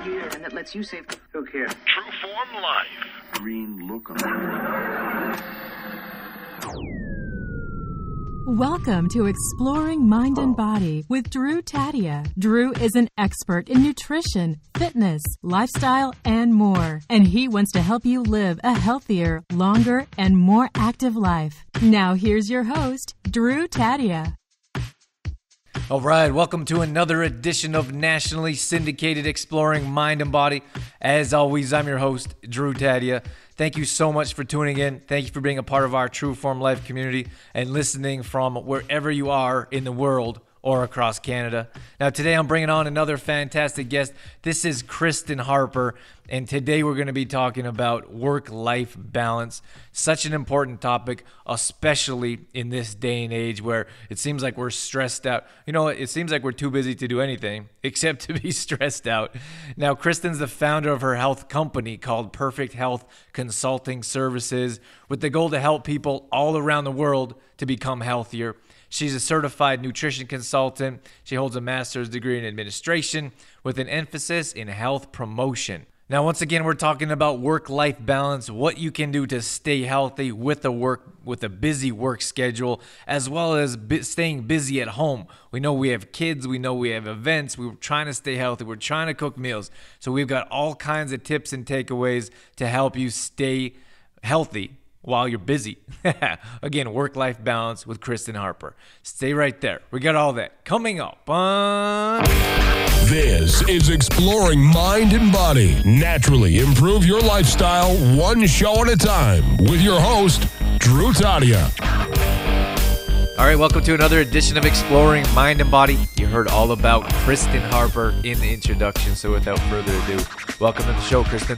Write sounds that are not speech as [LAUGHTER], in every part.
technology and that lets you save. Who cares? True Form Life. Green look Welcome to Exploring Mind and oh. Body with Drew Tadia. Drew is an expert in nutrition, fitness, lifestyle, and more. And he wants to help you live a healthier, longer, and more active life. Now, here's your host, Drew Tadia. All right, welcome to another edition of nationally syndicated Exploring Mind and Body. As always, I'm your host, Drew Tadia. Thank you so much for tuning in. Thank you for being a part of our True Form Life community and listening from wherever you are in the world or across Canada. Now, today I'm bringing on another fantastic guest. This is Kristen Harper, and today we're going to be talking about work life balance. Such an important topic, especially in this day and age where it seems like we're stressed out. You know, it seems like we're too busy to do anything [LAUGHS] except to be stressed out. Now, Kristen's the founder of her health company called Perfect Health Consulting Services with the goal to help people all around the world to become healthier. She's a certified nutrition consultant. She holds a master's degree in administration with an emphasis in health promotion. Now, once again, we're talking about work-life balance, what you can do to stay healthy with a work with a busy work schedule, as well as staying busy at home. We know we have kids, we know we have events. We're trying to stay healthy. We're trying to cook meals. So we've got all kinds of tips and takeaways to help you stay healthy while you're busy. [LAUGHS] Again, work life balance with Kristen Harper. Stay right there. We got all that coming up on. This is Exploring Mind and Body. Naturally improve your lifestyle one show at a time with your host, Drew Tadia. All right, welcome to another edition of Exploring Mind and Body. You heard all about Kristen Harper in the introduction, so without further ado, welcome to the show, Kristen.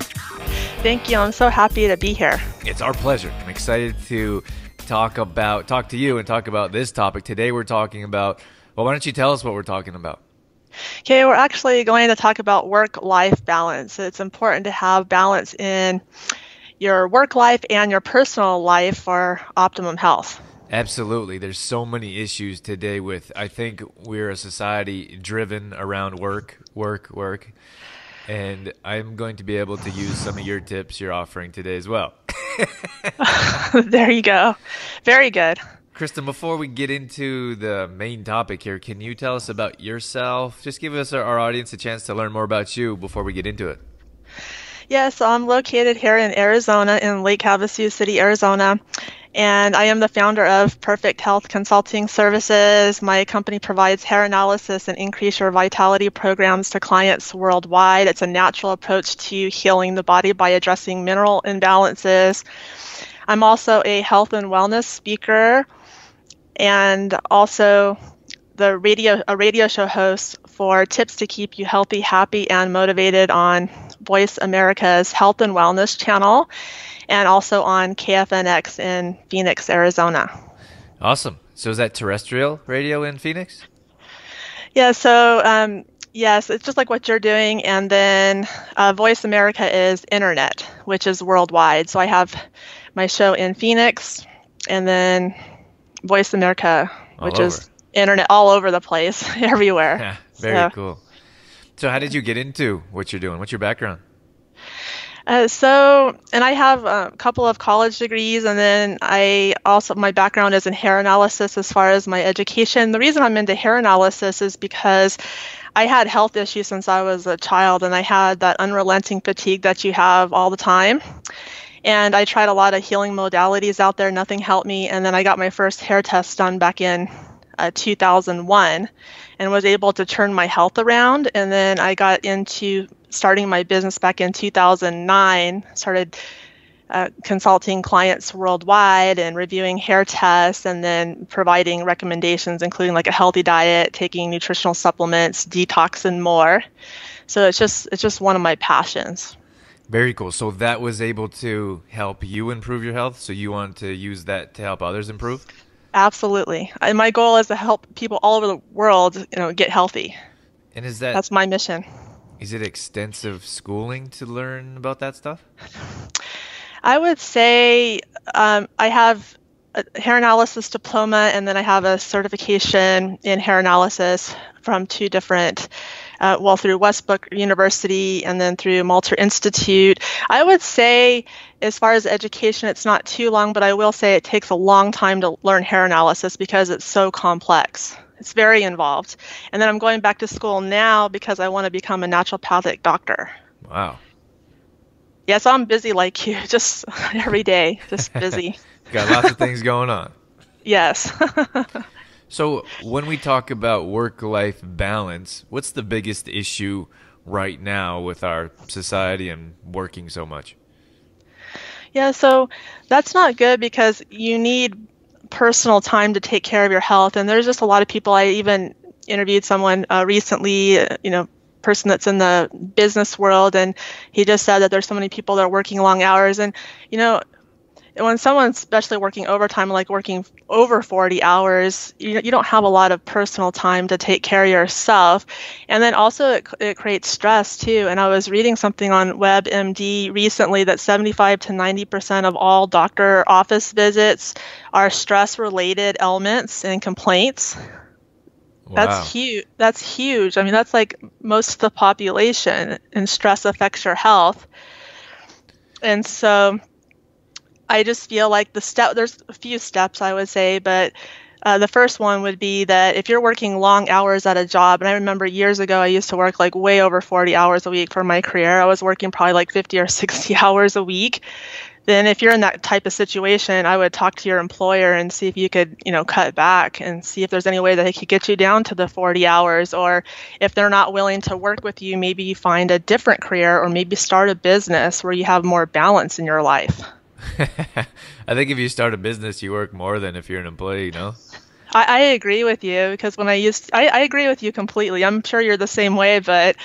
Thank you. I'm so happy to be here. It's our pleasure. I'm excited to talk about talk to you and talk about this topic. Today we're talking about well, why don't you tell us what we're talking about? Okay, we're actually going to talk about work life balance. It's important to have balance in your work life and your personal life for optimum health. Absolutely. There's so many issues today with I think we're a society driven around work, work, work. And I'm going to be able to use some of your tips you're offering today as well. [LAUGHS] [LAUGHS] there you go. Very good. Kristen, before we get into the main topic here, can you tell us about yourself? Just give us our audience a chance to learn more about you before we get into it. Yes, so I'm located here in Arizona, in Lake Havasu City, Arizona and I am the founder of Perfect Health Consulting Services. My company provides hair analysis and increase your vitality programs to clients worldwide. It's a natural approach to healing the body by addressing mineral imbalances. I'm also a health and wellness speaker and also the radio a radio show host for tips to keep you healthy, happy, and motivated on Voice America's Health and Wellness channel and also on KFNX in Phoenix, Arizona. Awesome. So is that terrestrial radio in Phoenix? Yeah, so um, yes, it's just like what you're doing. And then uh, Voice America is internet, which is worldwide. So I have my show in Phoenix and then Voice America, all which over. is internet all over the place, [LAUGHS] everywhere. Yeah, [LAUGHS] very so. cool. So, how did you get into what you're doing? What's your background? Uh, so, and I have a couple of college degrees, and then I also, my background is in hair analysis as far as my education. The reason I'm into hair analysis is because I had health issues since I was a child, and I had that unrelenting fatigue that you have all the time. And I tried a lot of healing modalities out there, nothing helped me. And then I got my first hair test done back in uh, 2001 and was able to turn my health around. And then I got into starting my business back in 2009, started uh, consulting clients worldwide and reviewing hair tests and then providing recommendations, including like a healthy diet, taking nutritional supplements, detox, and more. So it's just it's just one of my passions. Very cool. So that was able to help you improve your health. So you want to use that to help others improve? Absolutely. And my goal is to help people all over the world, you know, get healthy. And is that That's my mission. Is it extensive schooling to learn about that stuff? I would say um, I have a hair analysis diploma and then I have a certification in hair analysis from two different uh, well, through Westbrook University and then through Malter Institute. I would say, as far as education, it's not too long, but I will say it takes a long time to learn hair analysis because it's so complex. It's very involved. And then I'm going back to school now because I want to become a naturopathic doctor. Wow. Yeah, so I'm busy like you, [LAUGHS] just every day, just busy. [LAUGHS] Got lots of things going on. Yes. [LAUGHS] so, when we talk about work life balance, what's the biggest issue right now with our society and working so much? Yeah, so that's not good because you need personal time to take care of your health. And there's just a lot of people. I even interviewed someone uh, recently, you know, person that's in the business world, and he just said that there's so many people that are working long hours. And, you know, when someone's especially working overtime, like working over 40 hours, you, you don't have a lot of personal time to take care of yourself. And then also it, it creates stress too. And I was reading something on WebMD recently that 75 to 90% of all doctor office visits are stress related ailments and complaints. Wow. That's huge. That's huge. I mean, that's like most of the population, and stress affects your health. And so, I just feel like the step there's a few steps I would say, but uh, the first one would be that if you're working long hours at a job, and I remember years ago I used to work like way over 40 hours a week for my career. I was working probably like 50 or [LAUGHS] 60 hours a week. Then if you're in that type of situation, I would talk to your employer and see if you could, you know, cut back and see if there's any way that they could get you down to the 40 hours or if they're not willing to work with you, maybe you find a different career or maybe start a business where you have more balance in your life. [LAUGHS] I think if you start a business, you work more than if you're an employee, you know? I, I agree with you because when I used, I, I agree with you completely. I'm sure you're the same way, but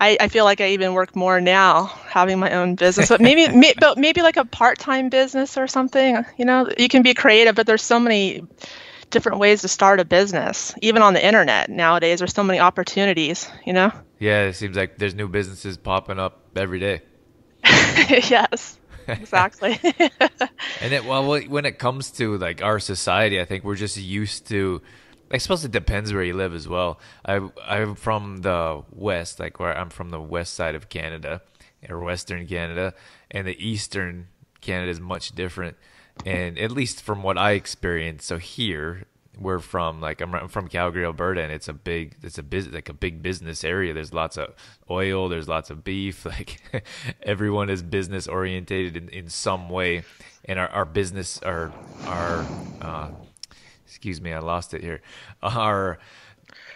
I, I feel like I even work more now having my own business. But maybe, [LAUGHS] may, but maybe like a part-time business or something. You know, you can be creative, but there's so many different ways to start a business. Even on the internet nowadays, there's so many opportunities. You know. Yeah, it seems like there's new businesses popping up every day. [LAUGHS] yes exactly. [LAUGHS] and it, well, when it comes to like our society, I think we're just used to. I suppose it depends where you live as well. I I'm from the west, like where I'm from the west side of Canada, or Western Canada, and the Eastern Canada is much different. And at least from what I experienced, so here we're from like I'm, from Calgary, Alberta, and it's a big it's a business like a big business area. There's lots of oil, there's lots of beef. [LAUGHS] Like everyone is business orientated in, in some way, and our, our business our our uh, excuse me, I lost it here. Our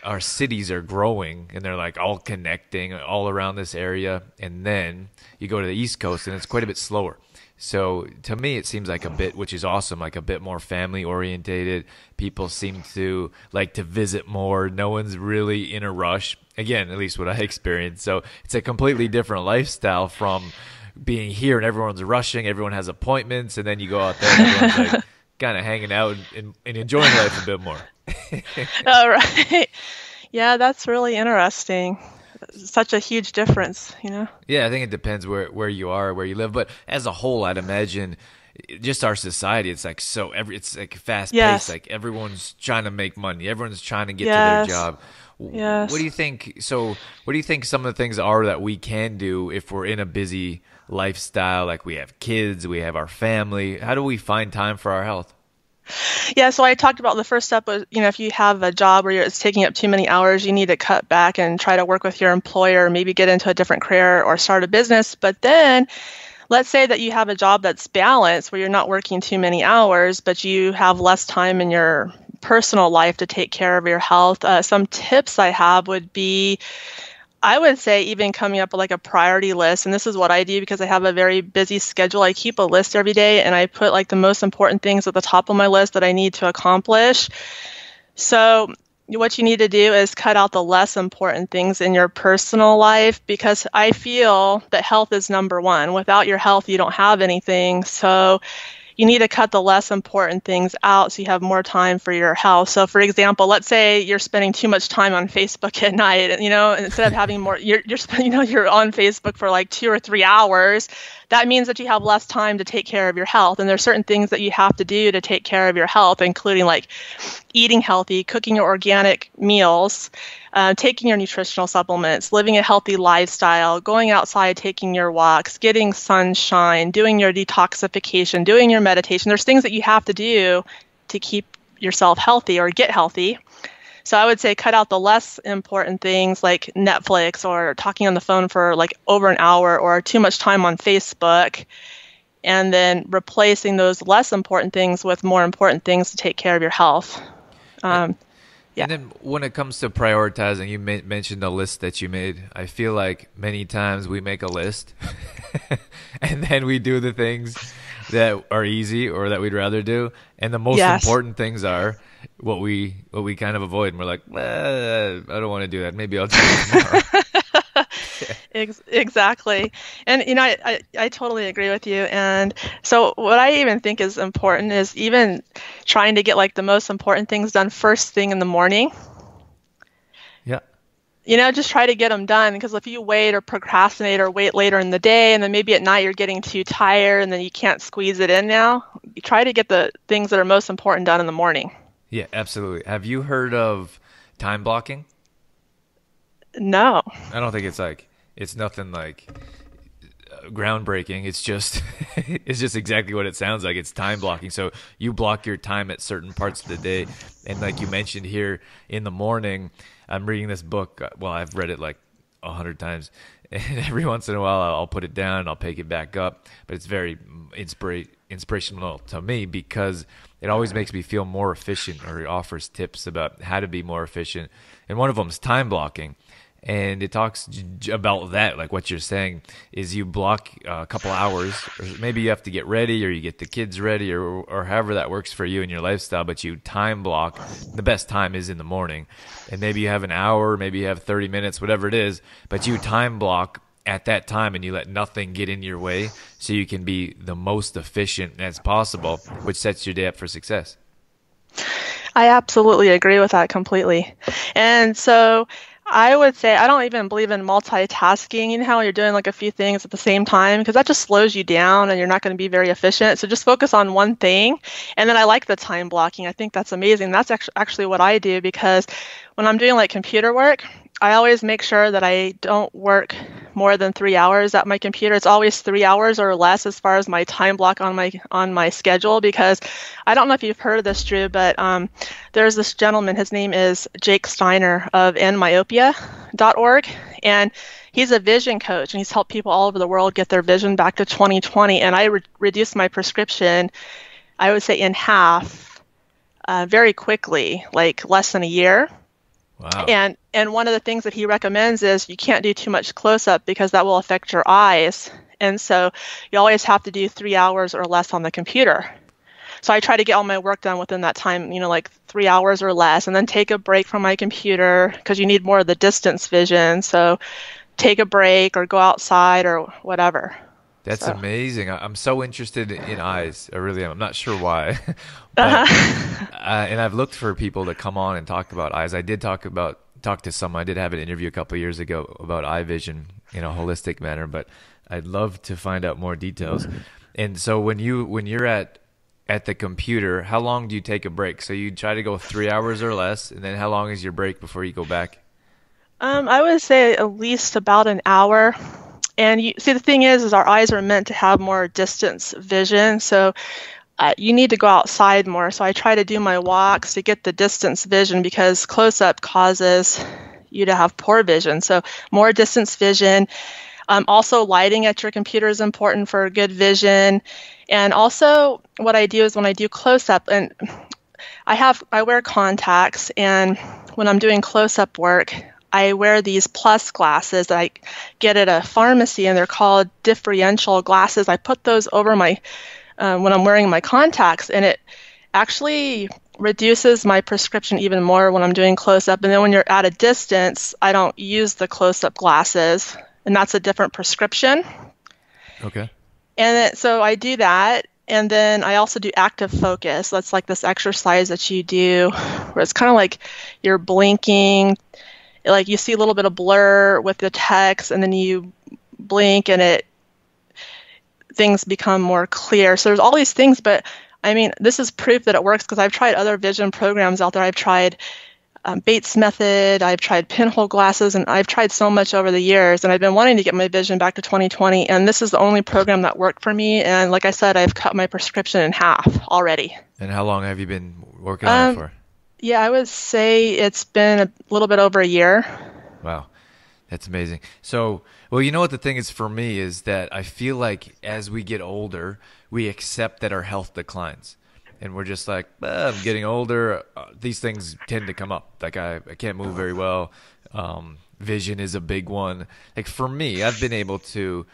our cities are growing and they're like all connecting all around this area, and then you go to the East Coast and it's quite a bit slower so to me, it seems like a bit, which is awesome, like a bit more family orientated. People seem to like to visit more. No one's really in a rush. Again, at least what I [LAUGHS] experienced. So it's a completely different lifestyle from being here and everyone's rushing. Everyone has appointments, and then you go out there and everyone's like [LAUGHS] kind of hanging out and, and enjoying life a bit more. [LAUGHS] All right. Yeah, that's really interesting such a huge difference, you know. Yeah, I think it depends where where you are, where you live, but as a whole, I'd imagine just our society it's like so every it's like fast yes. paced like everyone's trying to make money everyone's trying to get yes. to their job yes. what do you think so what do you think some of the things are that we can do if we're in a busy lifestyle like we have kids we have our family how do we find time for our health [LAUGHS] yeah, so I talked about the first step was, you know, if you have a job where it's taking up too many hours, you need to cut back and try to work with your employer, maybe get into a different career or start a business. But then let's say that you have a job that's balanced where you're not working too many hours, but you have less time in your personal life to take care of your health. Uh, some tips I have would be I would say even coming up with like a priority list, and this is what I do because I have a very busy schedule. I keep a list every day and I put like the most important things at the top of my list that I need to accomplish. So what you need to do is cut out the less important things in your personal life because I feel that health is number one. Without your health, you don't have anything. So you need to cut the less important things out so you have more time for your health. So, for example, let's say you're spending too much time on Facebook [LAUGHS] at night, you know, instead of having more, you're, you're, [LAUGHS] you know, you're on Facebook for like two or three hours. That means that you have less time to take care of your health. And there's certain things that you have to do to take care of your health, including like eating healthy, cooking your organic meals, uh, taking your nutritional supplements, living a healthy lifestyle, going outside, taking your walks, getting sunshine, doing your detoxification, doing your meditation. There's things that you have to do to keep yourself healthy or get healthy. So I would say cut out the less important things like Netflix or talking on the phone for like over an hour or too much time on Facebook. And then replacing those less important things with more important things to take care of your health. Um, yeah. And then when it comes to prioritizing, you mentioned the list that you made. I feel like many times we make a list [LAUGHS] and then we do the things that are easy or that we'd rather do, and the most yes. important things are what we what we kind of avoid. And we're like, I don't want to do that. Maybe I'll do it tomorrow. [LAUGHS] [LAUGHS] exactly and you know I, I, I, totally agree with you and so what i even think is important is even trying to get like the most important things done first thing in the morning Yeah you know, just try to get them done because if you wait or procrastinate or wait later in the day and then maybe at night you're getting too tired and then you can't squeeze it in now, you try to get the things that are most important done in the morning. Yeah, absolutely. Have you heard of time blocking? No. I don't think it's like it's nothing like groundbreaking. It's just [LAUGHS] it's just exactly what it sounds like. It's time blocking. So you block your time at certain parts of the day and like you mentioned here in the morning, I'm reading this book. Well, I've read it like a hundred times, [LAUGHS] and every once in a while I'll put it down and I'll pick it back up. But it's very inspira- inspirational to me because it always makes me feel more efficient, or it offers tips about how to be more efficient. And one of them is time blocking and it talks about that like what you're saying is you block uh, a couple hours or maybe you have to get ready or you get the kids ready or, or however that works for you in your lifestyle but you time block the best time is in the morning and maybe you have an hour maybe you have 30 minutes whatever it is but you time block at that time and you let nothing get in your way so you can be the most efficient as possible which sets your day up for success I absolutely agree with that completely. And so I would say I don't even believe in multitasking. You know how you're doing like a few things at the same time because that just slows you down and you're not going to be very efficient. So just focus on one thing. And then I like the time blocking. I think that's amazing. That's actually actually what I do because when I'm doing like computer work, I always make sure that I don't work more than three hours at my computer. It's always three hours or less as far as my time block on my on my schedule because I don't know if you've heard of this, Drew, but um, there's this gentleman. His name is Jake Steiner of endmyopia.org, and he's a vision coach and he's helped people all over the world get their vision back to 2020. And I re- reduced my prescription, I would say, in half uh, very quickly, like less than a year Wow. And and one of the things that he recommends is you can't do too much close up because that will affect your eyes. And so you always have to do three hours or less on the computer. So I try to get all my work done within that time, you know, like three hours or less, and then take a break from my computer because you need more of the distance vision. So take a break or go outside or whatever. That's so. amazing. I'm so interested in eyes. I really am. I'm not sure why. [LAUGHS] but, uh-huh. uh, and I've looked for people to come on and talk about eyes. I did talk about talk to someone. I did have an interview a couple years ago about eye vision in a holistic manner, but I'd love to find out more details. And so when you when you're at at the computer, how long do you take a break? So you try to go three hours or less, and then how long is your break before you go back? Um, I would say at least about an hour. And you see, the thing is, is our eyes are meant to have more distance vision. So uh, you need to go outside more. So I try to do my walks to get the distance vision because close up causes you to have poor vision. So more distance vision. Um, also, lighting at your computer is important for good vision. And also, what I do is when I do close up, and I have I wear contacts, and when I'm doing close up work, I wear these plus glasses that I get at a pharmacy, and they're called differential glasses. I put those over my uh, when I'm wearing my contacts, and it actually reduces my prescription even more when I'm doing close up. And then when you're at a distance, I don't use the close up glasses, and that's a different prescription. Okay. And it, so I do that. And then I also do active focus. That's like this exercise that you do where it's kind of like you're blinking like you see a little bit of blur with the text and then you blink and it things become more clear so there's all these things but i mean this is proof that it works because i've tried other vision programs out there i've tried um, Bates method. I've tried pinhole glasses, and I've tried so much over the years. And I've been wanting to get my vision back to 2020, and this is the only program that worked for me. And like I said, I've cut my prescription in half already. And how long have you been working on um, it for? Yeah, I would say it's been a little bit over a year. Wow. That's amazing. So, well, you know what the thing is for me is that I feel like as we get older, we accept that our health declines. And we're just like, eh, I'm getting older. Uh, these things tend to come up. Like, I, I can't move very well. Um, vision is a big one. Like, for me, I've been able to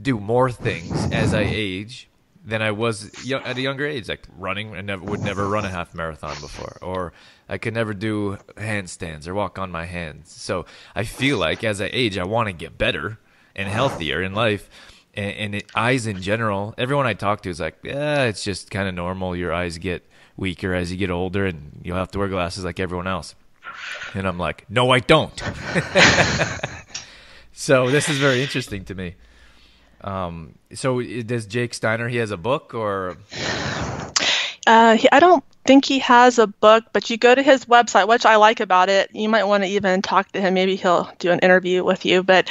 do more things as I age than I was at a younger age. Like running, I never would never run a half marathon before, or I could never do handstands or walk on my hands. So I feel like as I age, I want to get better and healthier in life. And, and it, eyes in general, everyone I talk to is like, yeah, it's just kind of normal. Your eyes get weaker as you get older, and you'll have to wear glasses like everyone else. And I'm like, no, I don't. [LAUGHS] so this is very interesting to me. Um, so does Jake Steiner? He has a book, or uh, I don't think he has a book, but you go to his website, which I like about it. You might want to even talk to him. Maybe he'll do an interview with you. But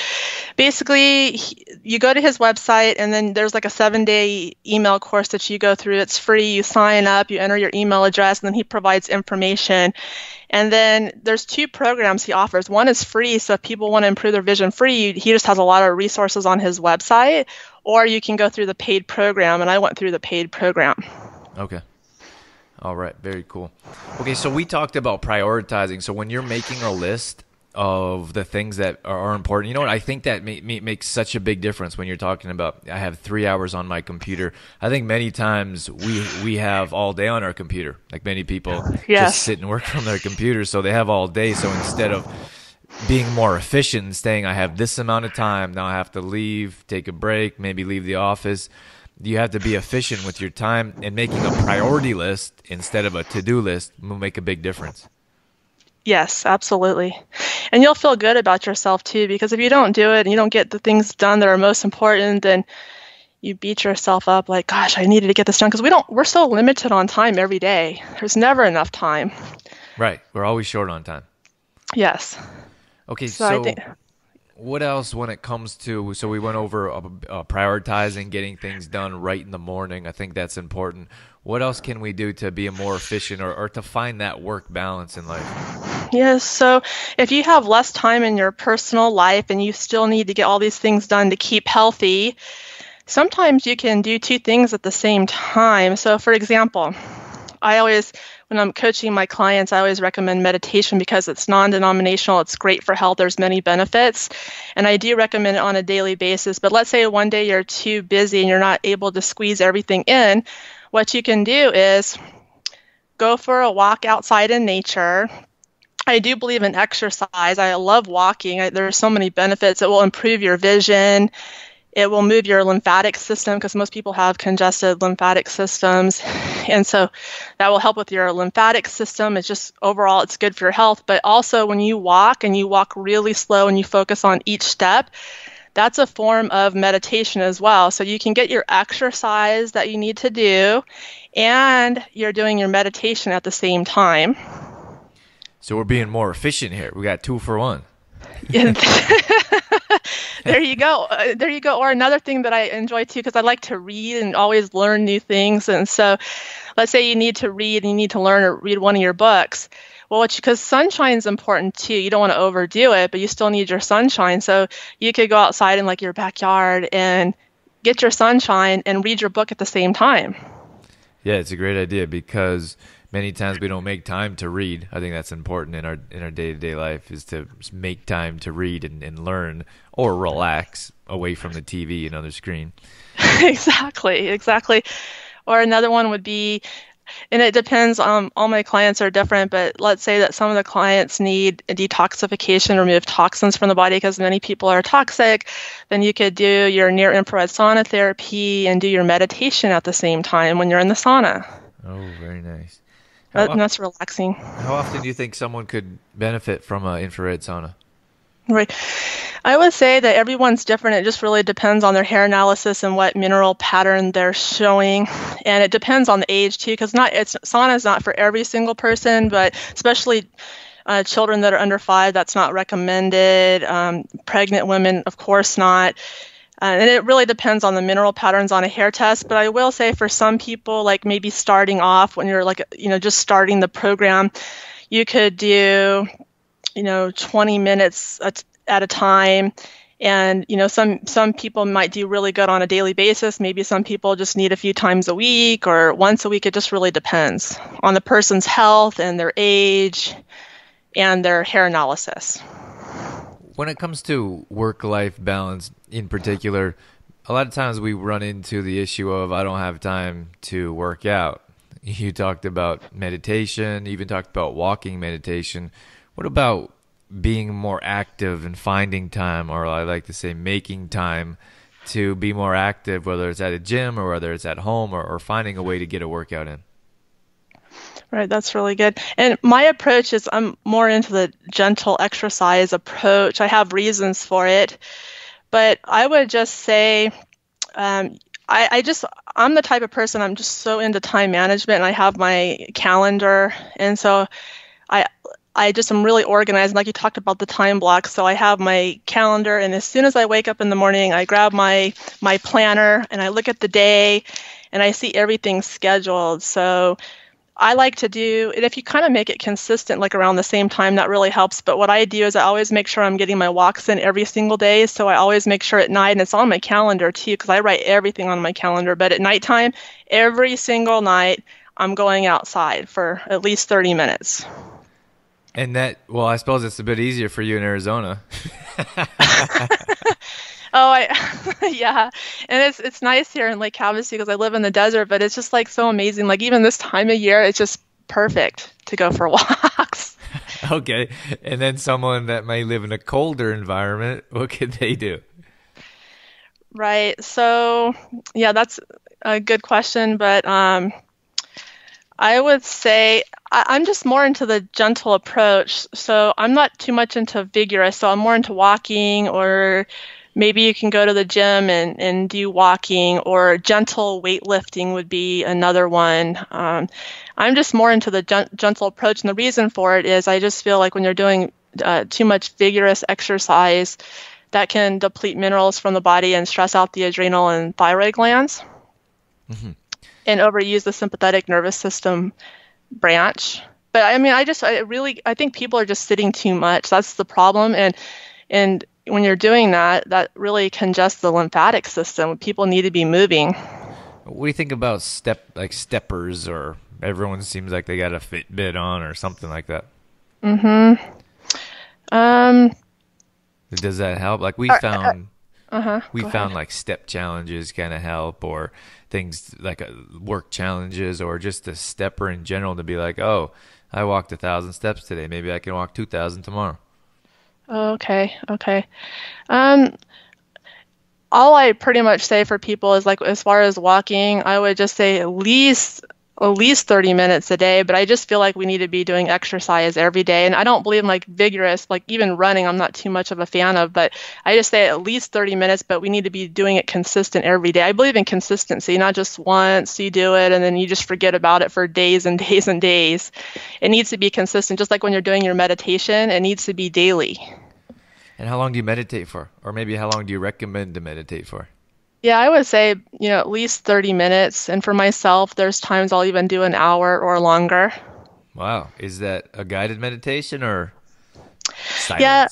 basically, he, you go to his website, and then there's like a seven day email course that you go through. It's free. You sign up, you enter your email address, and then he provides information. And then there's two programs he offers. One is free, so if people want to improve their vision free, he just has a lot of resources on his website, or you can go through the paid program. And I went through the paid program. Okay. All right, very cool. Okay, so we talked about prioritizing. So when you're making a list of the things that are important, you know what? I think that may, may, makes such a big difference when you're talking about. I have three hours on my computer. I think many times we we have all day on our computer. Like many people yes. just sit and work [LAUGHS] from their computer, so they have all day. So instead of being more efficient and saying, I have this amount of time, now I have to leave, take a break, maybe leave the office you have to be efficient with your time and making a priority list instead of a to-do list will make a big difference. Yes absolutely. And you'll feel good about yourself too because if you don't do it and you don't get the things done that are most important then you beat yourself up like gosh i needed to get this done because we don't we're so limited on time every day. There's never enough time. Right. We're always short on time. Yes. Okay so, so think, what else when it comes to so we went over uh, uh, prioritizing getting things done right in the morning. I think that's important. What else can we do to be more efficient or, or to find that work balance in life? Yes so if you have less time in your personal life and you still need to get all these things done to keep healthy sometimes you can do two things at the same time. So for example i always when I'm coaching my clients, I always recommend meditation because it's non denominational, it's great for health, there's many benefits. And I do recommend it on a daily basis. But let's say one day you're too busy and you're not able to squeeze everything in. What you can do is go for a walk outside in nature. I do believe in exercise. I love walking. I, there are so many benefits. It will improve your vision. It will move your lymphatic system because most people have congested lymphatic systems. [SIGHS] And so that will help with your lymphatic system. It's just overall, it's good for your health. But also, when you walk and you walk really slow and you focus on each step, that's a form of meditation as well. So you can get your exercise that you need to do and you're doing your meditation at the same time. So we're being more efficient here. We got two for one. [LAUGHS] there you go. Uh, there you go. Or another thing that I enjoy too, because I like to read and always learn new things. And so, let's say you need to read and you need to learn or read one of your books. Well, because sunshine is important too. You don't want to overdo it, but you still need your sunshine. So you could go outside in like your backyard and get your sunshine and read your book at the same time. Yeah, it's a great idea because many times we don't make time to read. I think that's important in our in our day to day life is to make time to read and, and learn or relax away from the TV and other screen. [LAUGHS] exactly, exactly. Or another one would be and it depends um, all my clients are different but let's say that some of the clients need detoxification remove toxins from the body because many people are toxic then you could do your near infrared sauna therapy and do your meditation at the same time when you're in the sauna oh very nice that, often, that's relaxing. How often do you think someone could benefit from an infrared sauna? Right. I would say that everyone's different. It just really depends on their hair analysis and what mineral pattern they're showing, and it depends on the age too. Because not it's sauna is not for every single person, but especially Uh, children that are under five, that's not recommended. Um, pregnant women, of course not. Uh, and it really depends on the mineral patterns on a hair test. But I will say for some people, like maybe starting off when you're like, you know, just starting the program, you could do, you know, 20 minutes at, at a time. And you know, some some people might do really good on a daily basis. Maybe some people just need a few times a week or once a week. It just really depends on the person's health and their age and their hair analysis. When it comes to work life balance in particular, a lot of times we run into the issue of I don't have time to work out. [LAUGHS] You talked about meditation, even talked about walking meditation. What about being more active and finding time, or I like to say making time to be more active, whether it's at a gym or whether it's at home or, or finding a way to get a workout in? Right, that's really good. And my approach is I'm more into the gentle exercise approach. I have reasons for it, but I would just say, um, I, I just I'm the type of person I'm just so into time management, and I have my calendar, and so I I just am really organized. Like you talked about the time blocks, so I have my calendar, and as soon as I wake up in the morning, I grab my my planner and I look at the day, and I see everything scheduled. So I like to do, and if you kind of make it consistent, like around the same time, that really helps. But what I do is I always make sure I'm getting my walks in every single day. So I always make sure at night, and it's on my calendar too, because I write everything on my calendar. But at nighttime, every single night, I'm going outside for at least 30 minutes. And that, well, I suppose it's a bit easier for you in Arizona. [LAUGHS] [LAUGHS] Oh, I [LAUGHS] yeah, and it's it's nice here in Lake Havasu because I live in the desert, but it's just like so amazing. Like even this time of year, it's just perfect to go for [LAUGHS] walks. [LAUGHS] okay, and then someone that may live in a colder environment, what could they do? Right. So yeah, that's a good question, but um, I would say I, am just more into the gentle approach. So I'm not too much into vigorous. So I'm more into walking or maybe you can go to the gym and, and do walking or gentle weightlifting would be another one. Um, I'm just more into the gen- gentle approach. And the reason for it is I just feel like when you're doing uh, too much vigorous exercise, that can deplete minerals from the body and stress out the adrenal and thyroid glands mm-hmm. and overuse the sympathetic nervous system branch. But I mean, I just, I really, I think people are just sitting too much. That's the problem. And, and when you're doing that, that really congests the lymphatic system. People need to be moving. What do you think about step like steppers or everyone seems like they got a Fitbit on or something like that? Mm-hmm. Um does that help? Like we uh, found uh, uh-huh. we Go found ahead. like step challenges kind of help or things like uh, work challenges or just a stepper in general to be like, "Oh, I walked a 1000 steps today. Maybe I can walk 2000 tomorrow." Okay, okay. Um, all I pretty much say for people is like as far as walking, I would just say at least at least 30 minutes a day, but I just feel like we need to be doing exercise every day. And I don't believe in like vigorous, like even running, I'm not too much of a fan of, but I just say at least 30 minutes, but we need to be doing it consistent every day. I believe in consistency, not just once you do it and then you just forget about it for days and [LAUGHS] days and days. It needs to be consistent, just like when you're doing your meditation, it needs to be daily. And how long do you meditate for? Or maybe how long do you recommend to meditate for? Yeah, I would say, you know, at least 30 minutes. And for myself, there's times I'll even do an hour or longer. Wow. Is that a guided meditation or silence? Yeah.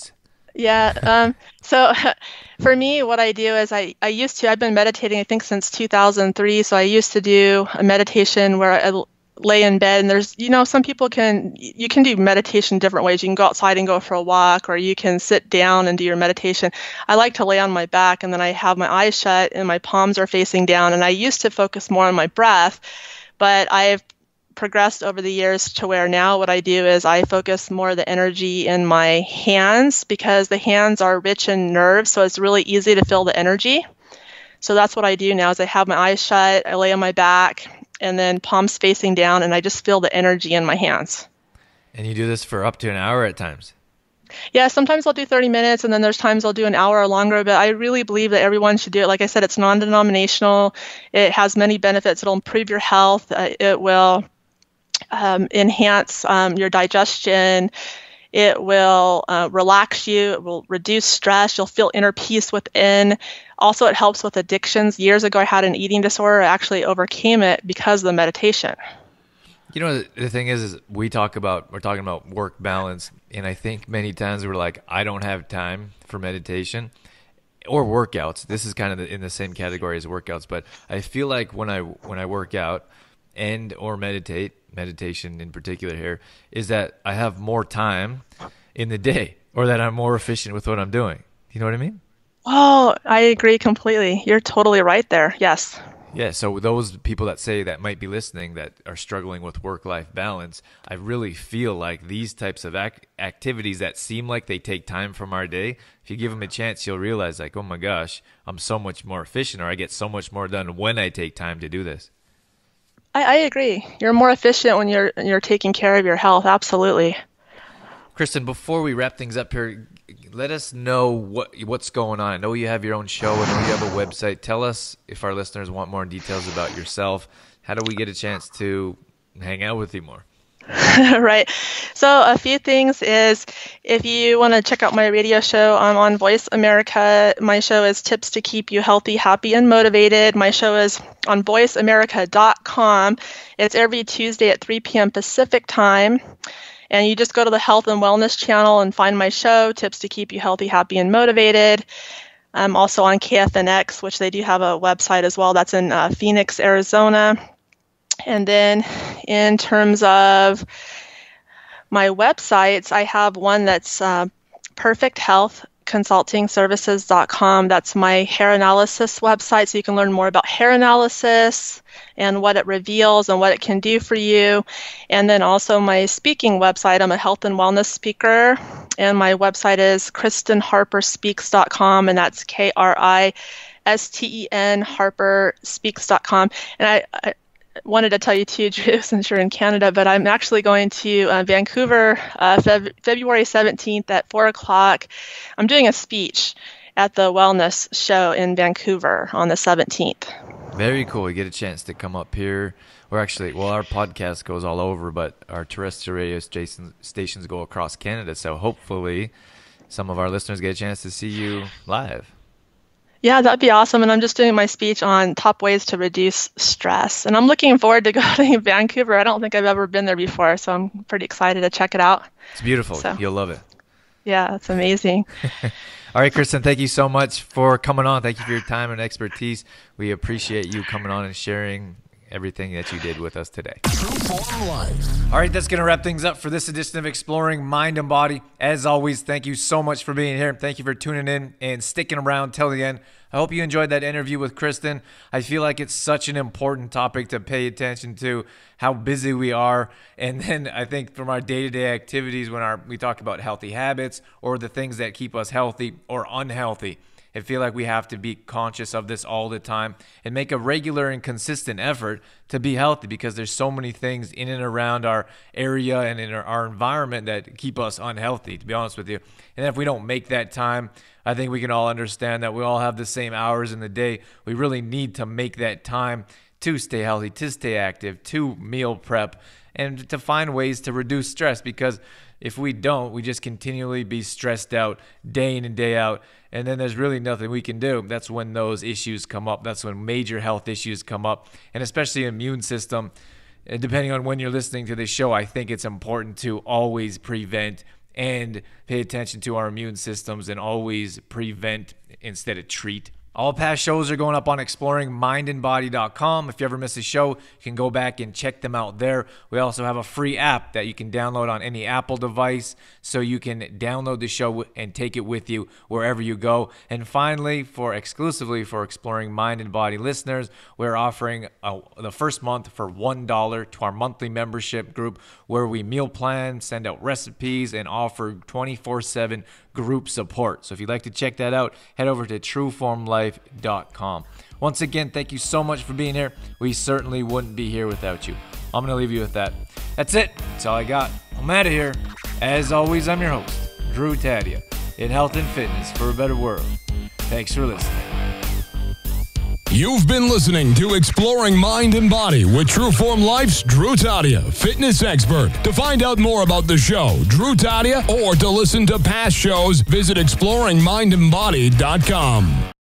Yeah. [LAUGHS] Um, so [LAUGHS] for me, what I do is I, I used to, I've been meditating, I think, since 2003. So I used to do a meditation where I lay in bed and there's you know some people can you can do meditation different ways. You can go outside and go for a walk or you can sit down and do your meditation. I like to lay on my back and then i have my eyes shut and my palms are facing down and i used to focus more on my breath but i've progressed over the years to where now what i do is i focus more the energy in my hands because the hands are rich in nerves so it's really easy to feel the energy. So that's what i do now is i have my eyes shut i lay on my back and then palms facing down, and I just feel the energy in my hands. And you do this for up to an hour at times? Yeah, sometimes I'll do 30 minutes, and then there's times I'll do an hour or longer, but I really believe that everyone should do it. Like I said, it's non denominational, it has many benefits. It'll improve your health, uh, it will um, enhance um, your digestion It will uh, relax you. It will reduce stress. You'll feel inner peace within. Also, it helps with addictions. Years ago, I had an eating disorder. I actually overcame it because of the meditation. You know, the thing is, is we talk about we're talking about work balance, and I think many times we're like, I don't have time for meditation or workouts. This is kind of in the same category as workouts, but I feel like when I when I work out and or meditate, meditation in particular here, is that I have more time in the day, or that I'm more efficient with what I'm doing. You know what I mean? Oh, I agree completely. You're totally right there. Yes. Yeah, so those people that say that might be listening that are struggling with work life balance, I really feel like these types of ac- activities that seem like they take time from our day, if you give them a chance, you'll realize, like, oh my gosh, I'm so much more efficient, or I get so much more done when I take time to do this. I, I agree. You're more efficient when you're you're taking care of your health. Absolutely. Kristen, before we wrap things up here, let us know what what's going on. I know you have your own show. I know you have a website. Tell us if our listeners want more details about yourself. How do we get a chance to hang out with you more? [LAUGHS] right. So a few things is if you want to check out my radio show, I'm on Voice America. My show is Tips to Keep You Healthy, Happy, and Motivated. My show is on voiceamerica.com. It's every Tuesday at 3 p.m. Pacific time. And you just go to the Health and Wellness channel and find my show, Tips to Keep You Healthy, Happy, and Motivated. I'm also on KFNX, which they do have a website as well. That's in uh, Phoenix, Arizona. And then in terms of my websites, I have one that's uh, Perfect Health consultingservices.com. That's my hair analysis website, so you can learn more about hair analysis and what it reveals and what it can do for you. And then also my speaking website. I'm a health and wellness speaker, and my website is KristenHarperSpeaks.com, and that's K R I S T E N HarperSpeaks.com. And I, I wanted to tell you too, [LAUGHS] Drew, since you're in Canada, but I'm actually going to uh, Vancouver uh, Feb- February 17th at 4 o'clock. I'm doing a speech at the Wellness Show in Vancouver on the 17th. Very cool. You get a chance to come up here. We're actually, well, our podcast goes all over, but our terrestrial radio stations go across Canada. So hopefully, some of our listeners get a chance to see you live. Yeah, that'd be awesome. And I'm just doing my speech on top ways to reduce stress. And I'm looking [LAUGHS] forward to going to [LAUGHS] Vancouver. I don't think I've ever been there before, so I'm pretty excited to check it out. It's beautiful. So, You'll love it. Yeah, it's amazing. [LAUGHS] All right, Kristen, thank you so much for coming on. Thank you for your time and expertise. We appreciate you coming on and sharing everything that you did with us today. All right, that's going to wrap things up for this edition of Exploring Mind and Body. As always, thank you so much for being here. Thank you for tuning in and sticking around till the end. I hope you enjoyed that interview with Kristen. I feel like it's such an important topic to pay attention to how busy we are. And then I think from our day to day activities, when our, we talk about healthy habits or the things that keep us healthy or unhealthy. I feel like we have to be conscious of this all the time and make a regular and consistent effort to be healthy because there's so many things in and around our area and in our, our environment that keep us unhealthy, to be honest with you. And if we don't make that time, I think we can all understand that we all have the same hours in the day. We really need to make that time to stay healthy, to stay active, to meal prep, and to find ways to reduce stress because if we don't, we just continually be stressed out day in and day out and then there's really nothing we can do. That's when those issues come up. That's when major health issues come up, and especially immune system. And depending on when you're listening to this show, I think it's important to always prevent and pay attention to our immune systems and always prevent instead of treat. All past shows are going up on exploringmindandbody.com. If you ever miss a show, you can go back and check them out there. We also have a free app that you can download on any Apple device so you can download the show and take it with you wherever you go. And finally, for exclusively for Exploring Mind and Body listeners, we're offering a, the first month for $1 to our monthly membership group where we meal plan, send out recipes, and offer 24 7 group support. So if you'd like to check that out, head over to trueformlife.com. Once again, thank you so much for being here. We certainly wouldn't be here without you. I'm going to leave you with that. That's it. That's all I got. I'm out of here. As always, I'm your host, Drew Tadia, in health and fitness for a better world. Thanks for listening. You've been listening to Exploring Mind and Body with Trueform Life's Drew Tadia, fitness expert. To find out more about the show, Drew Tadia, or to listen to past shows, visit exploringmindandbody.com.